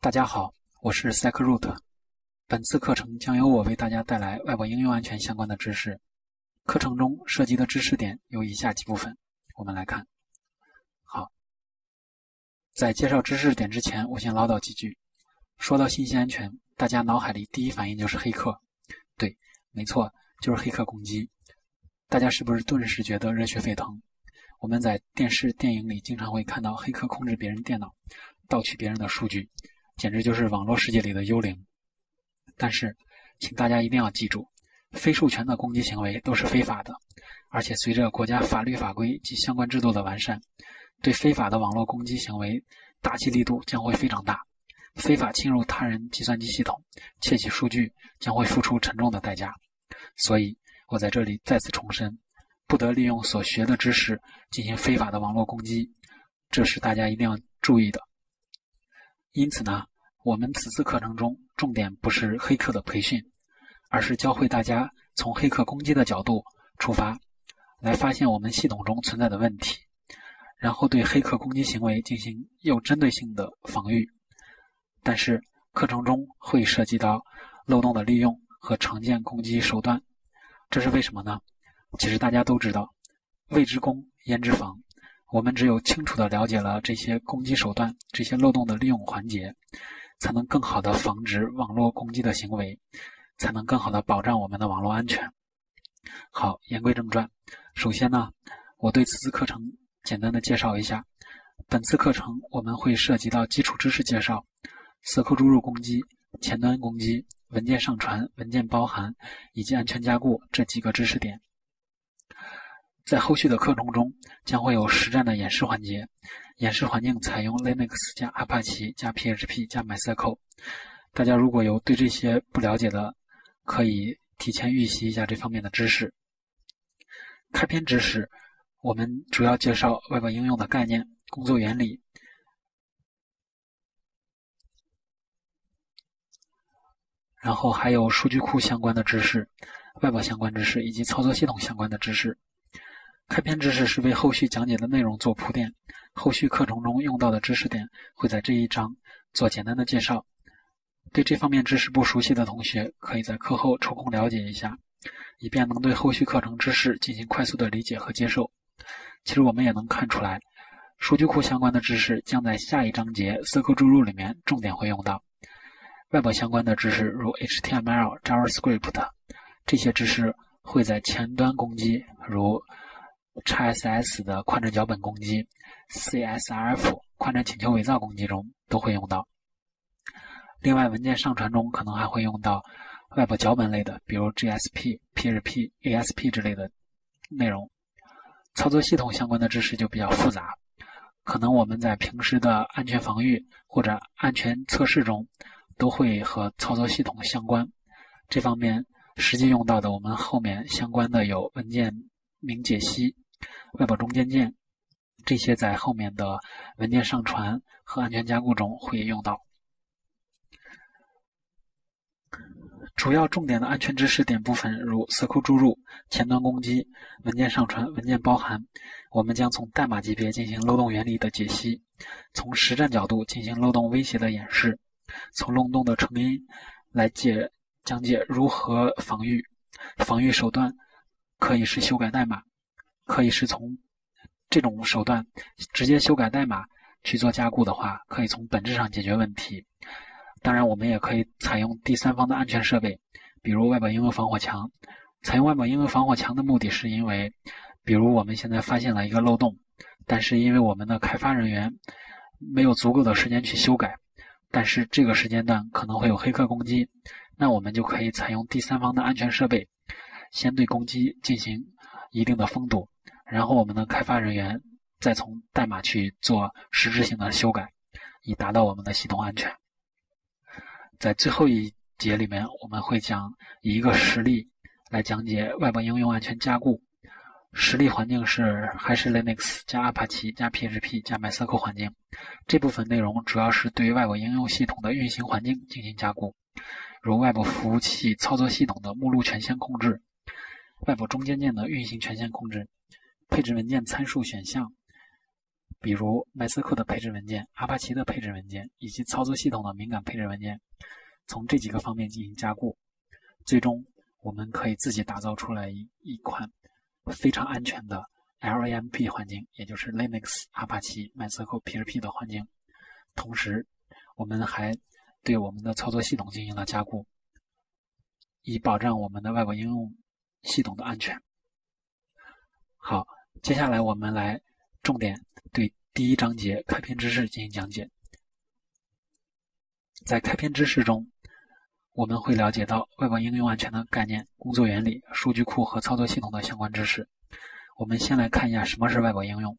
大家好，我是 SecRoot。本次课程将由我为大家带来外部应用安全相关的知识。课程中涉及的知识点有以下几部分，我们来看。好，在介绍知识点之前，我先唠叨几句。说到信息安全，大家脑海里第一反应就是黑客。对，没错，就是黑客攻击。大家是不是顿时觉得热血沸腾？我们在电视、电影里经常会看到黑客控制别人电脑，盗取别人的数据，简直就是网络世界里的幽灵。但是，请大家一定要记住，非授权的攻击行为都是非法的，而且随着国家法律法规及相关制度的完善，对非法的网络攻击行为打击力度将会非常大。非法侵入他人计算机系统、窃取数据将会付出沉重的代价。所以，我在这里再次重申，不得利用所学的知识进行非法的网络攻击，这是大家一定要注意的。因此呢，我们此次课程中。重点不是黑客的培训，而是教会大家从黑客攻击的角度出发，来发现我们系统中存在的问题，然后对黑客攻击行为进行有针对性的防御。但是课程中会涉及到漏洞的利用和常见攻击手段，这是为什么呢？其实大家都知道，未知攻焉知防。我们只有清楚地了解了这些攻击手段、这些漏洞的利用环节。才能更好的防止网络攻击的行为，才能更好的保障我们的网络安全。好，言归正传，首先呢，我对此次课程简单的介绍一下。本次课程我们会涉及到基础知识介绍、色扣注入攻击、前端攻击、文件上传、文件包含以及安全加固这几个知识点。在后续的课程中，将会有实战的演示环节。演示环境采用 Linux 加 Apache 加 PHP 加 MySQL。大家如果有对这些不了解的，可以提前预习一下这方面的知识。开篇知识，我们主要介绍 Web 应用的概念、工作原理，然后还有数据库相关的知识、Web 相关知识以及操作系统相关的知识。开篇知识是为后续讲解的内容做铺垫，后续课程中用到的知识点会在这一章做简单的介绍。对这方面知识不熟悉的同学，可以在课后抽空了解一下，以便能对后续课程知识进行快速的理解和接受。其实我们也能看出来，数据库相关的知识将在下一章节 SQL 注入里面重点会用到。Web 相关的知识如 HTML、JavaScript 这些知识会在前端攻击如。XSS 的跨站脚本攻击、CSRF 跨站请求伪造攻击中都会用到。另外，文件上传中可能还会用到外部脚本类的，比如 GSP、PHP、ASP 之类的内容。操作系统相关的知识就比较复杂，可能我们在平时的安全防御或者安全测试中都会和操作系统相关。这方面实际用到的，我们后面相关的有文件名解析。外部中间件，这些在后面的文件上传和安全加固中会用到。主要重点的安全知识点部分，如 SQL 注入、前端攻击、文件上传、文件包含，我们将从代码级别进行漏洞原理的解析，从实战角度进行漏洞威胁的演示，从漏洞的成因来解讲解如何防御，防御手段可以是修改代码。可以是从这种手段直接修改代码去做加固的话，可以从本质上解决问题。当然，我们也可以采用第三方的安全设备，比如外部应用防火墙。采用外部应用防火墙的目的是因为，比如我们现在发现了一个漏洞，但是因为我们的开发人员没有足够的时间去修改，但是这个时间段可能会有黑客攻击，那我们就可以采用第三方的安全设备，先对攻击进行一定的封堵。然后我们的开发人员再从代码去做实质性的修改，以达到我们的系统安全。在最后一节里面，我们会讲以一个实例来讲解外部应用安全加固。实例环境是还是 Linux 加 Apache 加 PHP 加 MySQL 环境。这部分内容主要是对外部应用系统的运行环境进行加固，如外部服务器操作系统的目录权限控制，外部中间件的运行权限控制。配置文件参数选项，比如 MySQL 的配置文件、阿帕奇的配置文件以及操作系统的敏感配置文件，从这几个方面进行加固，最终我们可以自己打造出来一一款非常安全的 LAMP 环境，也就是 Linux、阿帕奇、MySQL、PHP 的环境。同时，我们还对我们的操作系统进行了加固，以保障我们的外部应用系统的安全。好，接下来我们来重点对第一章节开篇知识进行讲解。在开篇知识中，我们会了解到外部应用安全的概念、工作原理、数据库和操作系统的相关知识。我们先来看一下什么是外部应用。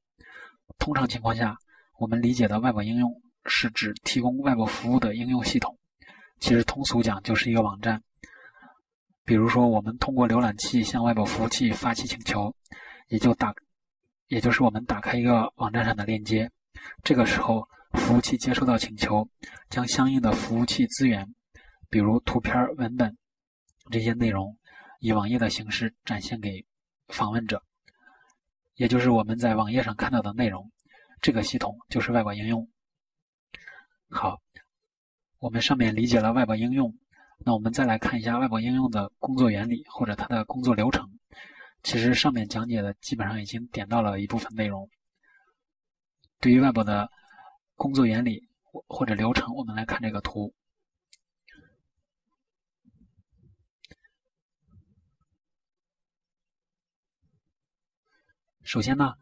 通常情况下，我们理解的外部应用是指提供外部服务的应用系统。其实通俗讲就是一个网站。比如说，我们通过浏览器向外部服务器发起请求。也就打，也就是我们打开一个网站上的链接，这个时候服务器接收到请求，将相应的服务器资源，比如图片、文本这些内容，以网页的形式展现给访问者，也就是我们在网页上看到的内容。这个系统就是外部应用。好，我们上面理解了外部应用，那我们再来看一下外部应用的工作原理或者它的工作流程。其实上面讲解的基本上已经点到了一部分内容。对于外部的工作原理或者流程，我们来看这个图。首先呢，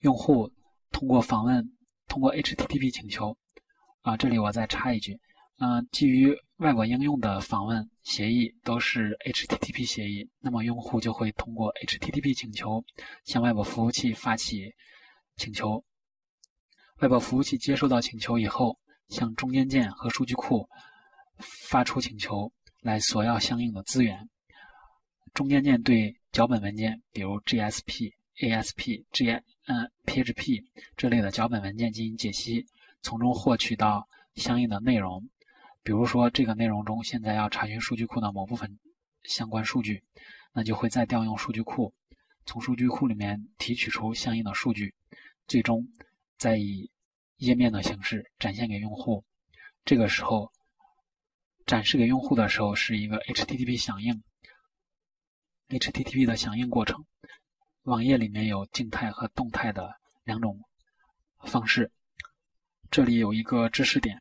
用户通过访问，通过 HTTP 请求，啊，这里我再插一句。嗯，基于外部应用的访问协议都是 HTTP 协议，那么用户就会通过 HTTP 请求向外部服务器发起请求。外部服务器接收到请求以后，向中间件和数据库发出请求来索要相应的资源。中间件对脚本文件，比如 JSP、ASP、G 嗯 PHP 这类的脚本文件进行解析，从中获取到相应的内容。比如说，这个内容中现在要查询数据库的某部分相关数据，那就会再调用数据库，从数据库里面提取出相应的数据，最终再以页面的形式展现给用户。这个时候展示给用户的时候是一个 HTTP 响应，HTTP 的响应过程。网页里面有静态和动态的两种方式。这里有一个知识点。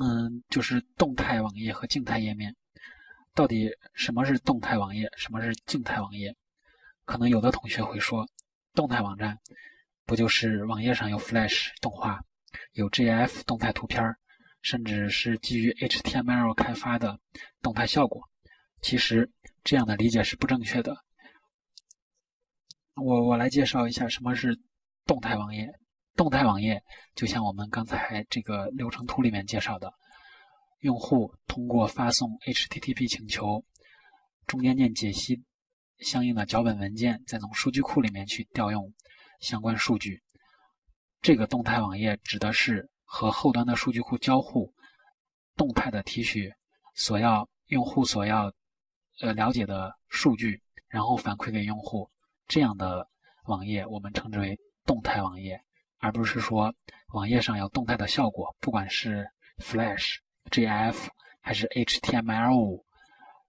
嗯，就是动态网页和静态页面，到底什么是动态网页，什么是静态网页？可能有的同学会说，动态网站不就是网页上有 Flash 动画，有 GIF 动态图片，甚至是基于 HTML 开发的动态效果？其实这样的理解是不正确的。我我来介绍一下什么是动态网页。动态网页就像我们刚才这个流程图里面介绍的，用户通过发送 HTTP 请求，中间件解析相应的脚本文件，再从数据库里面去调用相关数据。这个动态网页指的是和后端的数据库交互，动态的提取所要用户所要呃了解的数据，然后反馈给用户。这样的网页我们称之为动态网页。而不是说网页上有动态的效果，不管是 Flash、GIF 还是 HTML5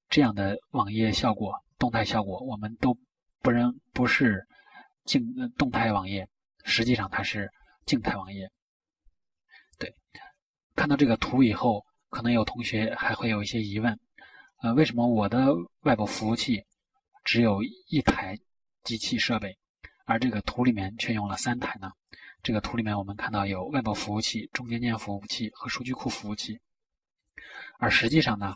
这样的网页效果、动态效果，我们都不认不是静动态网页，实际上它是静态网页。对，看到这个图以后，可能有同学还会有一些疑问：呃，为什么我的外部服务器只有一台机器设备，而这个图里面却用了三台呢？这个图里面我们看到有外部服务器、中间件服务器和数据库服务器，而实际上呢，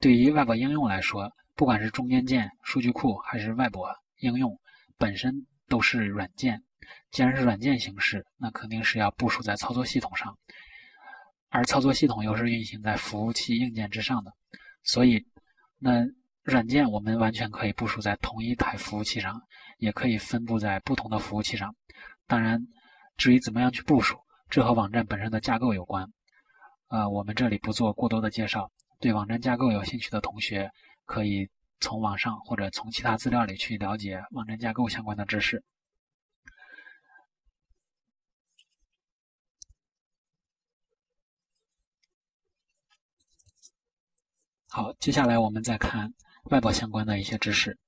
对于外部应用来说，不管是中间件、数据库还是外部应用，本身都是软件。既然是软件形式，那肯定是要部署在操作系统上，而操作系统又是运行在服务器硬件之上的，所以，那软件我们完全可以部署在同一台服务器上，也可以分布在不同的服务器上，当然。至于怎么样去部署，这和网站本身的架构有关。呃，我们这里不做过多的介绍。对网站架构有兴趣的同学，可以从网上或者从其他资料里去了解网站架构相关的知识。好，接下来我们再看外部相关的一些知识。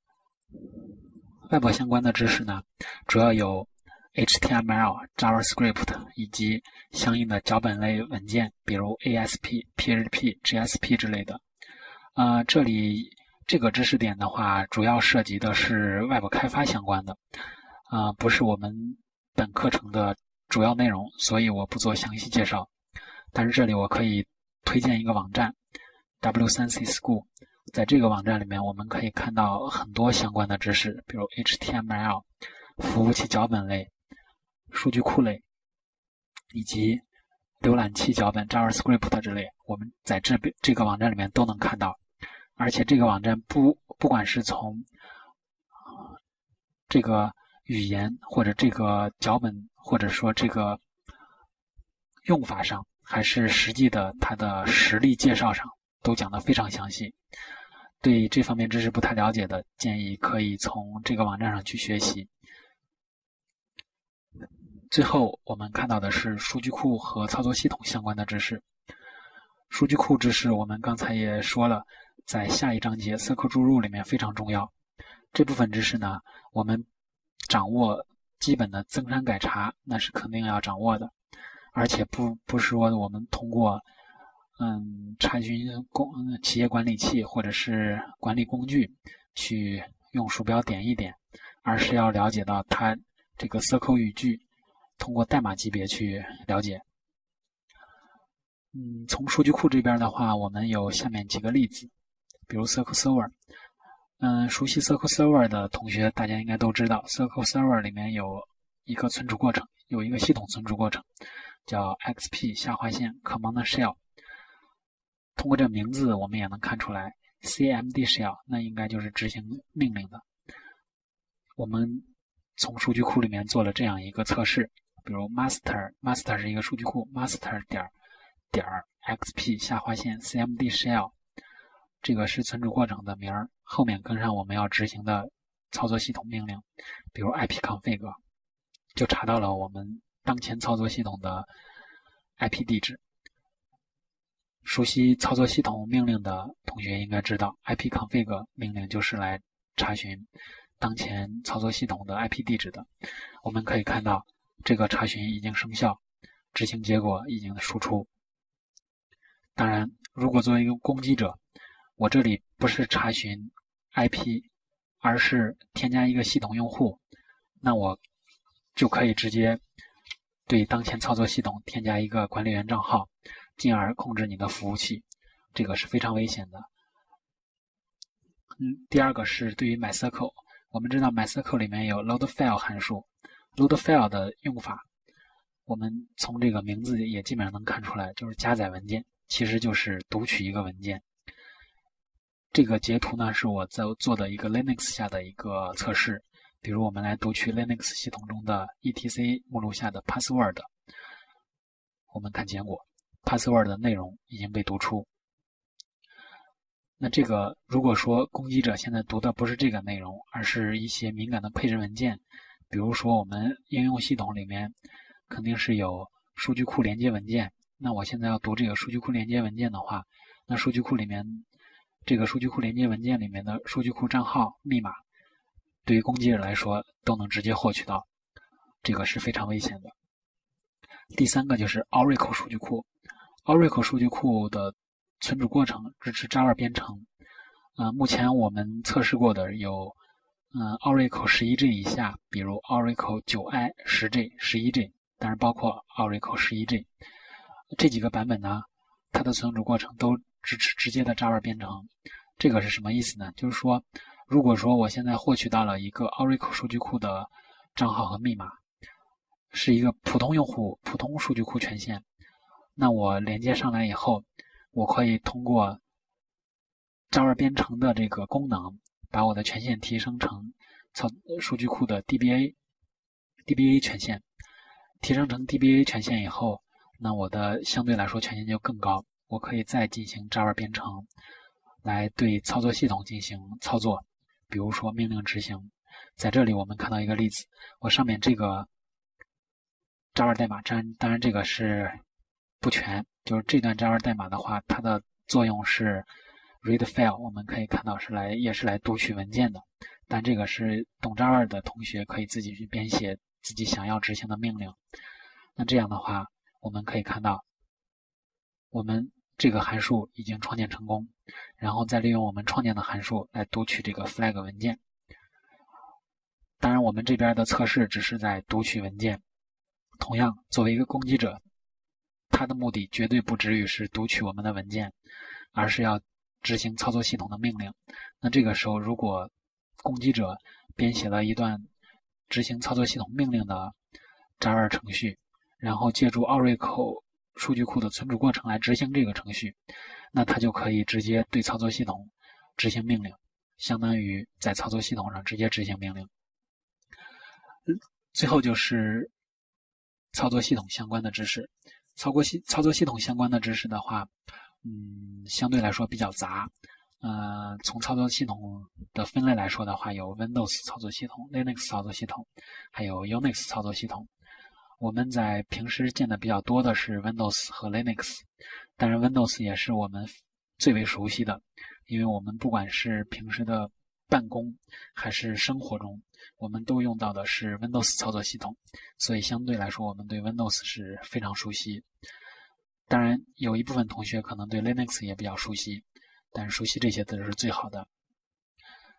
外部相关的知识呢，主要有 HTML、JavaScript 以及相应的脚本类文件，比如 ASP、PHP、GSP 之类的。呃，这里这个知识点的话，主要涉及的是外部开发相关的，啊，不是我们本课程的主要内容，所以我不做详细介绍。但是这里我可以推荐一个网站，W3C School，在这个网站里面，我们可以看到很多相关的知识，比如 HTML、服务器脚本类、数据库类，以及浏览器脚本 JavaScript 之类，我们在这边这个网站里面都能看到。而且这个网站不不管是从这个语言或者这个脚本，或者说这个用法上，还是实际的它的实例介绍上，都讲得非常详细。对这方面知识不太了解的，建议可以从这个网站上去学习。最后，我们看到的是数据库和操作系统相关的知识。数据库知识我们刚才也说了。在下一章节 SQL 注入里面非常重要。这部分知识呢，我们掌握基本的增删改查，那是肯定要掌握的。而且不不是说我们通过嗯查询工企业管理器或者是管理工具去用鼠标点一点，而是要了解到它这个 SQL 语句，通过代码级别去了解。嗯，从数据库这边的话，我们有下面几个例子。比如 SQL Server，嗯，熟悉 SQL Server 的同学，大家应该都知道，SQL Server 里面有一个存储过程，有一个系统存储过程，叫 XP 下划线 Command Shell。通过这名字，我们也能看出来，CMD Shell 那应该就是执行命令的。我们从数据库里面做了这样一个测试，比如 Master，Master 是一个数据库，Master 点点 XP 下划线 CMD Shell。这个是存储过程的名儿，后面跟上我们要执行的操作系统命令，比如 ipconfig，就查到了我们当前操作系统的 IP 地址。熟悉操作系统命令的同学应该知道，ipconfig 命令就是来查询当前操作系统的 IP 地址的。我们可以看到，这个查询已经生效，执行结果已经输出。当然，如果作为一个攻击者，我这里不是查询 IP，而是添加一个系统用户，那我就可以直接对当前操作系统添加一个管理员账号，进而控制你的服务器，这个是非常危险的。嗯，第二个是对于 MySQL，我们知道 MySQL 里面有 load file 函数，load file 的用法，我们从这个名字也基本上能看出来，就是加载文件，其实就是读取一个文件。这个截图呢，是我在做的一个 Linux 下的一个测试。比如，我们来读取 Linux 系统中的 etc 目录下的 password，我们看结果，password 的内容已经被读出。那这个，如果说攻击者现在读的不是这个内容，而是一些敏感的配置文件，比如说我们应用系统里面肯定是有数据库连接文件，那我现在要读这个数据库连接文件的话，那数据库里面。这个数据库连接文件里面的数据库账号、密码，对于攻击者来说都能直接获取到，这个是非常危险的。第三个就是 Oracle 数据库，Oracle 数据库的存储过程支持 Java 编程。呃，目前我们测试过的有，嗯，Oracle 11G 以下，比如 Oracle 9i、10G、11G，当然包括 Oracle 11G 这几个版本呢，它的存储过程都。支持直接的 Java 编程，这个是什么意思呢？就是说，如果说我现在获取到了一个 Oracle 数据库的账号和密码，是一个普通用户、普通数据库权限，那我连接上来以后，我可以通过 Java 编程的这个功能，把我的权限提升成操数据库的 DBA，DBA 权限，提升成 DBA 权限以后，那我的相对来说权限就更高。我可以再进行 Java 编程，来对操作系统进行操作，比如说命令执行。在这里我们看到一个例子，我上面这个 Java 代码，当当然这个是不全，就是这段 Java 代码的话，它的作用是 read file，我们可以看到是来也是来读取文件的。但这个是懂 Java 的同学可以自己去编写自己想要执行的命令。那这样的话，我们可以看到，我们这个函数已经创建成功，然后再利用我们创建的函数来读取这个 flag 文件。当然，我们这边的测试只是在读取文件。同样，作为一个攻击者，他的目的绝对不止于是读取我们的文件，而是要执行操作系统的命令。那这个时候，如果攻击者编写了一段执行操作系统命令的 Java 程序，然后借助 Oracle 数据库的存储过程来执行这个程序，那他就可以直接对操作系统执行命令，相当于在操作系统上直接执行命令。最后就是操作系统相关的知识。操作系操作系统相关的知识的话，嗯，相对来说比较杂。呃，从操作系统的分类来说的话，有 Windows 操作系统、Linux 操作系统，还有 Unix 操作系统。我们在平时见的比较多的是 Windows 和 Linux，当然 Windows 也是我们最为熟悉的，因为我们不管是平时的办公还是生活中，我们都用到的是 Windows 操作系统，所以相对来说，我们对 Windows 是非常熟悉。当然，有一部分同学可能对 Linux 也比较熟悉。但熟悉这些字是最好的。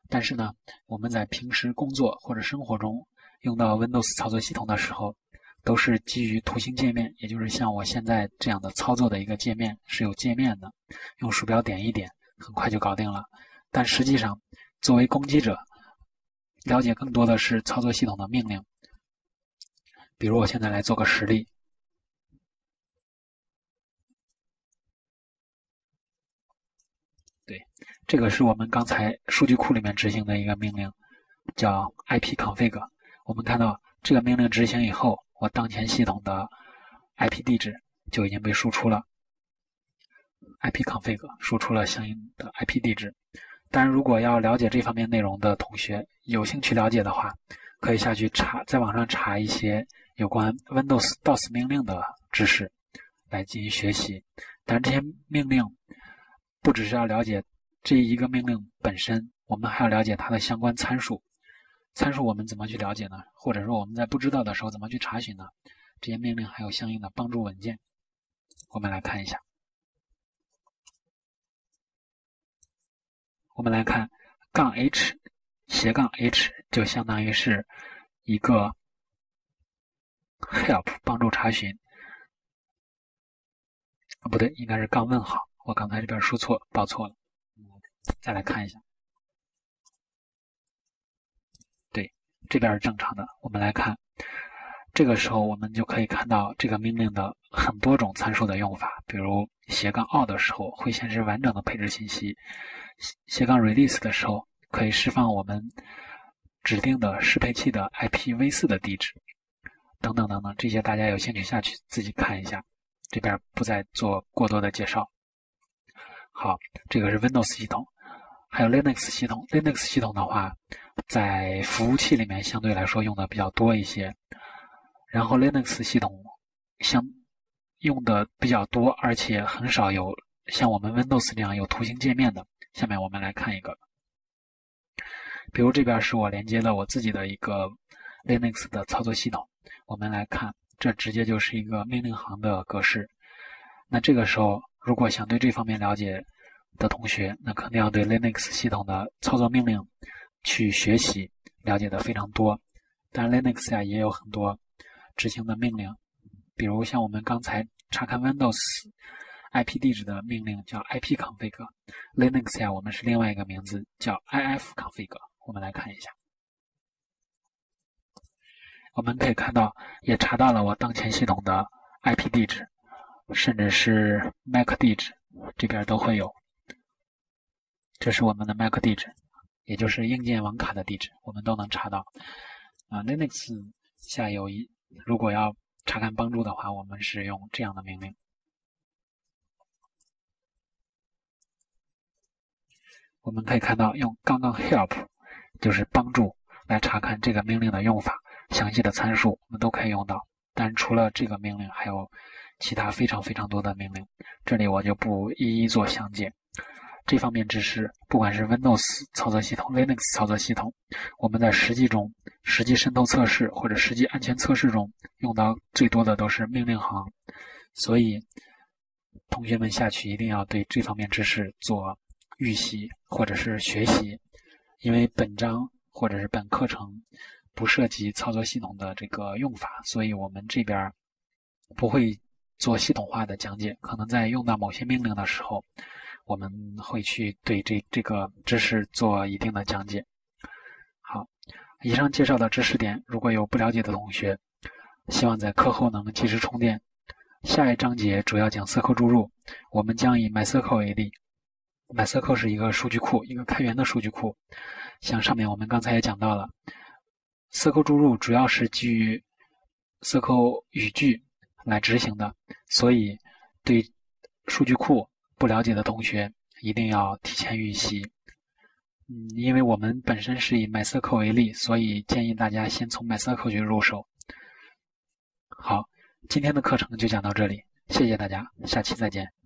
但是呢，我们在平时工作或者生活中用到 Windows 操作系统的时候，都是基于图形界面，也就是像我现在这样的操作的一个界面是有界面的，用鼠标点一点，很快就搞定了。但实际上，作为攻击者，了解更多的是操作系统的命令。比如我现在来做个实例。对，这个是我们刚才数据库里面执行的一个命令，叫 ipconfig。我们看到这个命令执行以后，我当前系统的 IP 地址就已经被输出了。ipconfig 输出了相应的 IP 地址。当然，如果要了解这方面内容的同学有兴趣了解的话，可以下去查，在网上查一些有关 Windows DOS 命令的知识来进行学习。但这些命令。不只是要了解这一个命令本身，我们还要了解它的相关参数。参数我们怎么去了解呢？或者说我们在不知道的时候怎么去查询呢？这些命令还有相应的帮助文件，我们来看一下。我们来看杠 h 斜杠 h 就相当于是一个 help 帮助查询，不对，应该是杠问号。我刚才这边输错，报错了。再来看一下，对，这边是正常的。我们来看，这个时候我们就可以看到这个命令的很多种参数的用法。比如斜杠二的时候会显示完整的配置信息，斜杠 release 的时候可以释放我们指定的适配器的 IPv4 的地址，等等等等。这些大家有兴趣下去自己看一下，这边不再做过多的介绍。好，这个是 Windows 系统，还有 Linux 系统。Linux 系统的话，在服务器里面相对来说用的比较多一些。然后 Linux 系统相用的比较多，而且很少有像我们 Windows 这样有图形界面的。下面我们来看一个，比如这边是我连接了我自己的一个 Linux 的操作系统。我们来看，这直接就是一个命令行的格式。那这个时候。如果想对这方面了解的同学，那肯定要对 Linux 系统的操作命令去学习，了解的非常多。但 Linux 呀也有很多执行的命令，比如像我们刚才查看 Windows IP 地址的命令叫 ipconfig，Linux 呀我们是另外一个名字叫 ifconfig。我们来看一下，我们可以看到也查到了我当前系统的 IP 地址。甚至是 MAC 地址，这边都会有。这是我们的 MAC 地址，也就是硬件网卡的地址，我们都能查到。啊，Linux 下有一，如果要查看帮助的话，我们是用这样的命令。我们可以看到，用刚刚 help 就是帮助来查看这个命令的用法，详细的参数我们都可以用到。但除了这个命令，还有。其他非常非常多的命令，这里我就不一一做详解。这方面知识，不管是 Windows 操作系统、Linux 操作系统，我们在实际中、实际渗透测试或者实际安全测试中用到最多的都是命令行。所以，同学们下去一定要对这方面知识做预习或者是学习，因为本章或者是本课程不涉及操作系统的这个用法，所以我们这边不会做系统化的讲解。可能在用到某些命令的时候，我们会去对这这个知识做一定的讲解。好，以上介绍的知识点，如果有不了解的同学，希望在课后能及时充电。下一章节主要讲 SQL 注入，我们将以 MySQL 为例。MySQL 是一个数据库，一个开源的数据库。像上面我们刚才也讲到了，SQL 注入主要是基于 SQL 语句来执行的，所以对数据库不了解的同学一定要提前预习。嗯，因为我们本身是以 MySQL 为例，所以建议大家先从 MySQL 去入手。好。今天的课程就讲到这里，谢谢大家，下期再见。